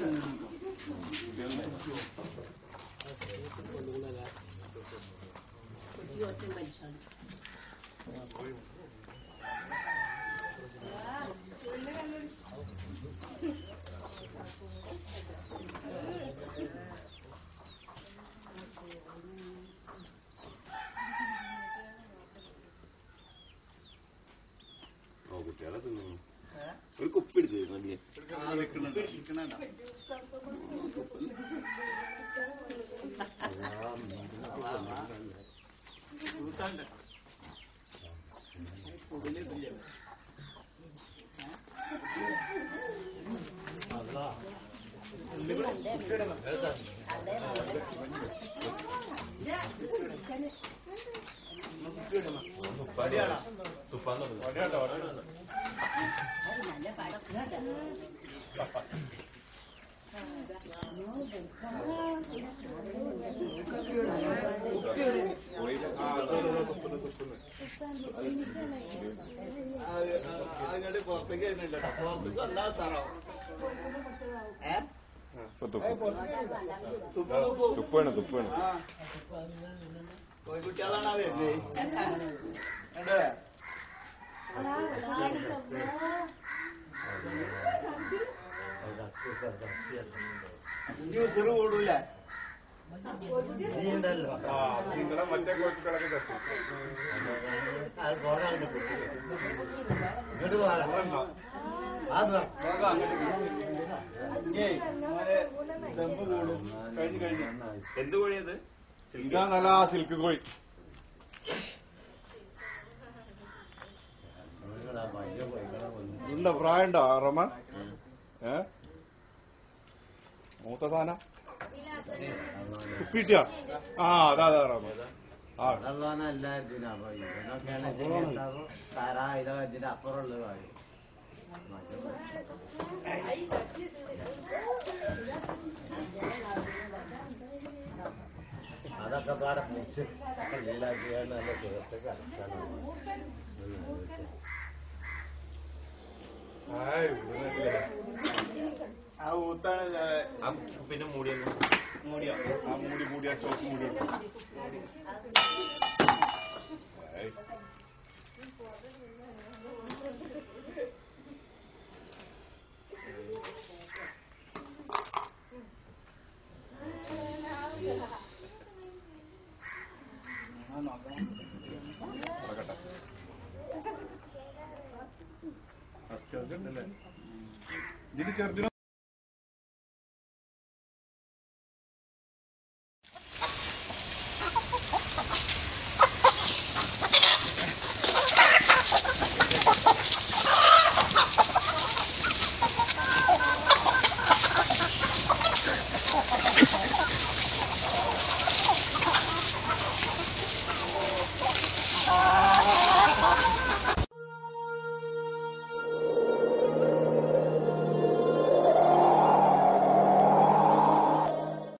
嗯，明白嘛？哎，我怎？摘了都。ഒരു കുപ്പി എടുത്ത് മതിയെ അങ്ങോട്ട് പുറത്തേക്ക് വരുന്നില്ല കേട്ടോ പുറത്തേക്ക് സാറാവും ഏ തുപ്പു തുപ്പു തുപ്പാണ് തുപ്പാണ് ആ. കോഴിക്കുട്ടികളാണ് വരുന്നത് കണ്ടേ ഇനി ഉസുറ് കൂടൂല നിങ്ങളെ മറ്റേ കോഴിക്കുട്ടികളൊക്കെ തട്ടി ഇനി മോനെ ദമ്പ് കൂടും കഴിഞ്ഞു കഴിഞ്ഞു എന്ത് കോഴിയത് ഇതാ നല്ല ആ സിൽക്ക് കോഴി ഉണ്ടോ പ്രായണ്ടോ റമ? ഏ? മൂത്ത സാന കുപ്പിട്ടിയാ ആ അതാ അതാ റമ. കാര്യം അതൊക്കെ പാടെ മുറിച്ച് ചെയ്യാൻ നല്ല സുഖത്തെ കളിക്കാനാണ് ആയ്, ഇവിടെ നിന്നിട്ടില്ലേ? ആ ഊത്താണ് ആ പിന്നെ മൂടിയൊന്നും മൂടിയോ ആ മൂടി മൂടി ആ ചോപ്പ് മൂടി എടുക്കും Dili çarptığına